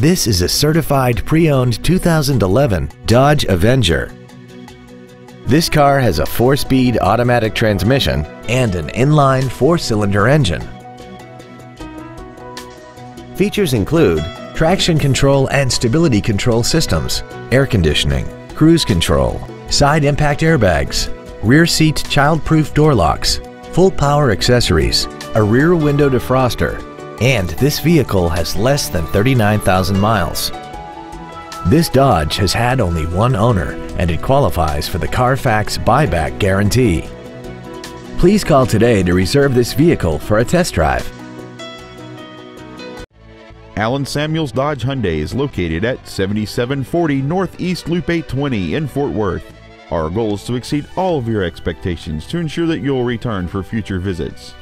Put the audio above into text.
This is a certified pre-owned 2011 Dodge Avenger. This car has a four-speed automatic transmission and an inline four-cylinder engine. Features include traction control and stability control systems, air conditioning, cruise control, side impact airbags, rear seat child-proof door locks, full power accessories, a rear window defroster, and this vehicle has less than 39,000 miles. This Dodge has had only one owner and it qualifies for the Carfax buyback guarantee. Please call today to reserve this vehicle for a test drive. Allen Samuels Dodge Hyundai is located at 7740 Northeast Loop 820 in Fort Worth. Our goal is to exceed all of your expectations to ensure that you'll return for future visits.